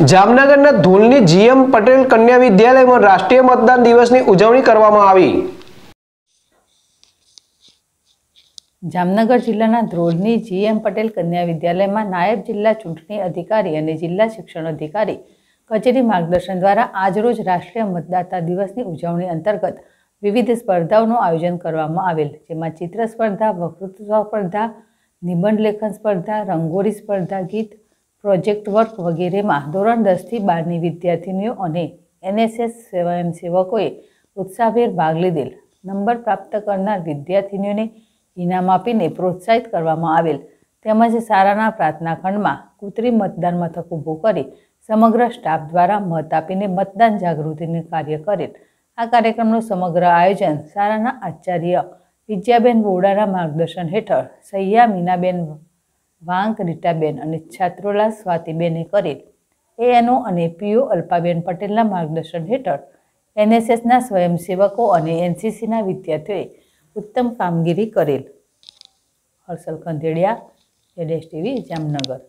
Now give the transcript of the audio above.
જામનગરના ધૂલની જીએમ પટેલ કન્યા વિદ્યાલયમાં રાષ્ટ્રીય મતદાન દિવસની ઉજવણી કરવામાં આવી. જામનગર જિલ્લાના ધ્રોળની જીએમ પટેલ કન્યા વિદ્યાલયમાં નાયબ જિલ્લા ચૂંટણી અધિકારી અને જિલ્લા શિક્ષણ અધિકારી કચેરી માર્ગદર્શન દ્વારા આજરોજ રાષ્ટ્રીય મતદાતા દિવસની ઉજવણી અંતર્ગત વિવિધ સ્પર્ધાઓનું આયોજન કરવામાં આવેલ, જેમાં ચિત્ર સ્પર્ધા, વક્તૃત્વ સ્પર્ધા, નિબંધ લેખન સ્પર્ધા, રંગોળી સ્પર્ધા, ગીત પ્રોજેક્ટ વર્ક વગેરેમાં ધોરણ દસથી બારની વિદ્યાર્થીનીઓ અને એનએસએસ સ્વયંસેવકોએ ઉત્સાહભેર ભાગ લીધેલ. નંબર પ્રાપ્ત કરનાર વિદ્યાર્થીનીઓને ઇનામ આપીને પ્રોત્સાહિત કરવામાં આવેલ તેમજ સારાના પ્રાર્થના ખંડમાં કૃત્રિમ મતદાન મથક ઊભું કરી સમગ્ર સ્ટાફ દ્વારા મત આપીને મતદાન જાગૃતિનું કાર્ય કરેલ. આ કાર્યક્રમનું સમગ્ર આયોજન સારાના આચાર્ય વિદ્યાબેન બોડાના માર્ગદર્શન હેઠળ સૈયા મીનાબેન વાંક રીટાબેન અને છાત્રોલા સ્વાતિબેને કરેલ એએનઓ અને પીઓ અલ્પાબેન પટેલના માર્ગદર્શન હેઠળ એનએસએસના સ્વયંસેવકો અને એનસીસીના વિદ્યાર્થીઓએ ઉત્તમ કામગીરી કરેલ. હર્ષલ કંધેડિયા એડએસ ટીવી, જામનગર.